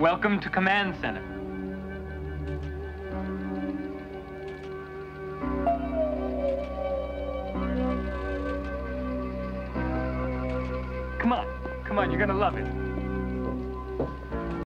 Welcome to Command Center. Come on, come on, you're gonna love it.